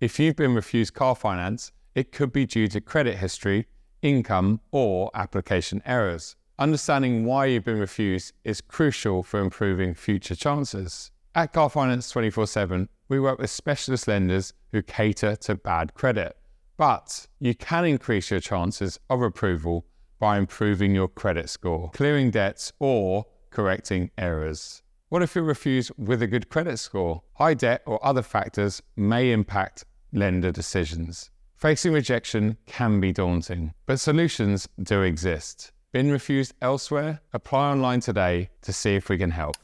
If you've been refused car finance, it could be due to credit history, income, or application errors. Understanding why you've been refused is crucial for improving future chances. At Car Finance 24 7, we work with specialist lenders who cater to bad credit. But you can increase your chances of approval by improving your credit score, clearing debts, or correcting errors. What if you're refused with a good credit score? High debt or other factors may impact lender decisions. Facing rejection can be daunting, but solutions do exist. Been refused elsewhere? Apply online today to see if we can help.